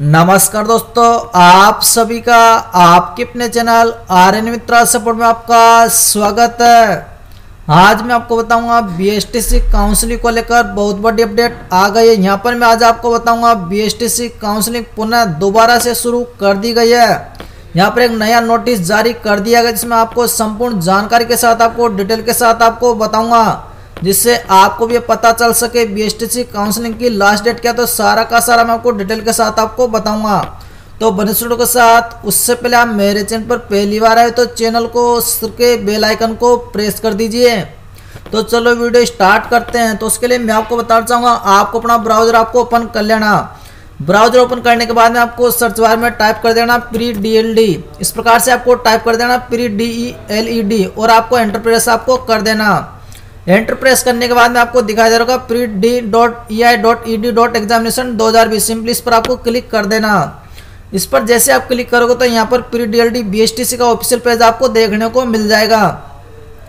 नमस्कार दोस्तों, आप सभी का, आपके अपने channel R N Mitra support में आपका स्वागत है। आज मैं आपको बताऊँगा बीएसटीसी काउंसलिंग को लेकर बहुत बड़ी अपडेट आ गई है। यहाँ पर मैं आज आपको बताऊँगा बीएसटीसी काउंसलिंग पुनः दोबारा से शुरू कर दी गई है। यहाँ पर एक नया नोटिस जारी कर दिया गया, जिसमें आपको संपूर्ण जानकारी के साथ, आपको डिटेल के साथ आपको बताऊँगा। जिससे आपको भी पता चल सके बी काउंसलिंग की लास्ट डेट क्या तो सारा का सारा मैं आपको डिटेल के साथ आपको बताऊँगा। तो बनिस्टूडो के साथ, उससे पहले आप मेरे चैनल पर पहली बार आए तो चैनल को के बेल आइकन को प्रेस कर दीजिए। तो चलो वीडियो स्टार्ट करते हैं तो उसके लिए मैं आपको बताना चाहूँगा, आपको अपना ब्राउज़र आपको ओपन कर लेना। ब्राउज़र ओपन करने के बाद में आपको सर्च बार में टाइप कर देना प्री डी एल डी इस प्रकार से आपको टाइप कर देना pre D E L E D और आपको एंटरप्रेस आपको कर देना। एंटर प्रेस करने के बाद में आपको दिखाई दे रहा pre D dot E I dot E D dot examination दो हज़ार बीस सिंपली इस पर आपको क्लिक कर देना। इस पर जैसे आप क्लिक करोगे तो यहाँ पर pre D L D B S T C का ऑफिशियल पेज आपको देखने को मिल जाएगा।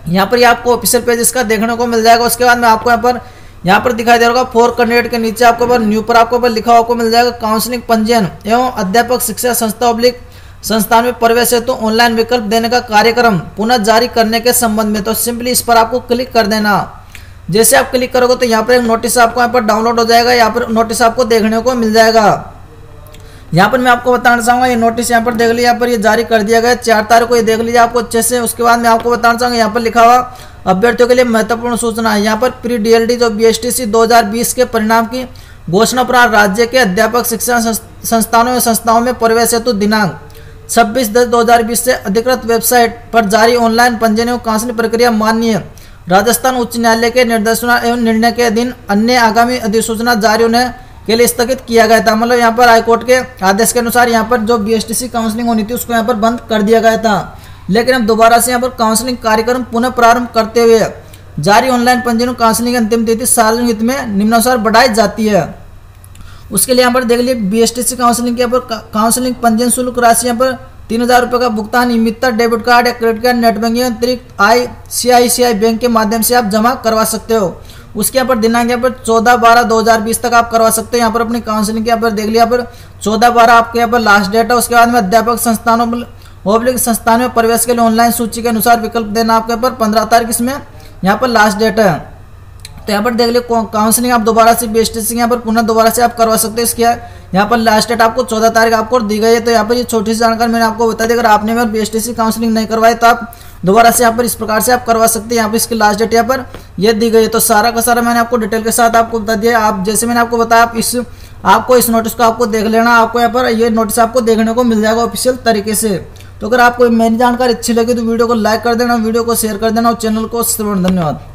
यहाँ पर ये आपको ऑफिशियल पेज इसका देखने को मिल जाएगा। उसके बाद में आपको यहाँ पर यहाँ पर दिखाई दे रहा होगा फोर कैंडिडेट के नीचे आपको पर न्यू पर आपको पर लिखा आपको मिल जाएगा। काउंसलिंग पंजीयन एवं अध्यापक शिक्षा संस्था ऑब्लिक संस्थान में प्रवेश हेतु तो ऑनलाइन विकल्प देने का कार्यक्रम पुनः जारी करने के संबंध में तो सिंपली इस पर आपको क्लिक कर देना। जैसे आप क्लिक करोगे तो यहाँ पर एक नोटिस आपको यहाँ पर डाउनलोड हो जाएगा, यहाँ पर नोटिस आपको देखने को मिल जाएगा। यहाँ पर मैं आपको बताना चाहूँगा, ये नोटिस यहाँ पर देख लिया, यहाँ पर ये जारी कर दिया गया चार तारीख को ये देख लीजिए आपको अच्छे से। उसके बाद मैं आपको बताना चाहूँगा, यहाँ पर लिखा हुआ, अभ्यर्थियों के लिए महत्वपूर्ण सूचना है। यहाँ पर प्री डीएलडी जो बीएसटीसी 2020 के परिणाम की घोषणा पर राज्य के अध्यापक शिक्षा संस्थानों संस्थाओं में प्रवेश हेतु दिनांक छब्बीस दस दो हज़ार बीस से अधिकृत वेबसाइट पर जारी ऑनलाइन पंजीयन काउंसलिंग प्रक्रिया मान्य राजस्थान उच्च न्यायालय के निर्देशन एवं निर्णय के अधीन अन्य आगामी अधिसूचना जारी होने के लिए स्थगित किया गया था। मतलब यहाँ पर हाईकोर्ट के आदेश के अनुसार यहाँ पर जो बी काउंसलिंग होनी थी, उसको यहाँ पर बंद कर दिया गया था। लेकिन अब दोबारा से यहाँ पर काउंसलिंग कार्यक्रम पुनः प्रारंभ करते हुए जारी ऑनलाइन पंजीयन काउंसलिंग की अंतिम तिथि सार्वजनिक हित में निम्नानुसार बढ़ाई जाती है। उसके लिए यहाँ पर देख लीजिए B S T C counselling के यहाँ पर काउंसलिंग पंजीयन शुल्क राशि यहाँ पर तीन हज़ार रुपये का भुगतान नियमितता डेबिट कार्ड या क्रेडिट कार्ड नेट बैंकिंग अतिरिक्त I C I C I bank के माध्यम से आप जमा करवा सकते हो उसके यहाँ पर दिनांक यहाँ पर चौदह बारह दो हज़ार बीस तक आप करवा सकते हो यहाँ पर अपनी काउंसलिंग के यहाँ पर देख लिया यहाँ पर चौदह बारह आपके यहाँ पर लास्ट डेट है उसके बाद में अध्यापक संस्थानों ओब्लिक संस्थान में प्रवेश के लिए ऑनलाइन सूची के अनुसार विकल्प देना आपके यहाँ पर पंद्रह तारीख इसमें यहाँ पर लास्ट डेट है तो यहाँ पर देख लीजिए काउंसलिंग आप दोबारा से बी यहाँ पर पुनः दोबारा से आप करवा सकते हैं इसके। यहाँ पर लास्ट डेट आपको चौदह तारीख आपको दी गई है तो यहाँ पर ये छोटी सी जानकारी मैंने आपको बता दी। अगर आपने अगर बी काउंसलिंग नहीं करवाई तो आप दोबारा से यहाँ पर इस प्रकार से आप करवा सकते हैं। यहाँ पर इसकी लास्ट डेट यहाँ पर ये दी गई है। तो सारा का सारा मैंने आपको डिटेल के साथ आपको बता दिया आप जैसे मैंने आपको बताया, आप इस आपको इस नोटिस को आपको देख लेना। आपको यहाँ पर ये नोटिस आपको देखने को मिल जाएगा ऑफिशियल तरीके से। तो अगर आपको मेरी जानकारी अच्छी लगी तो वीडियो को लाइक कर देना, वीडियो को शेयर कर देना और चैनल को धन्यवाद।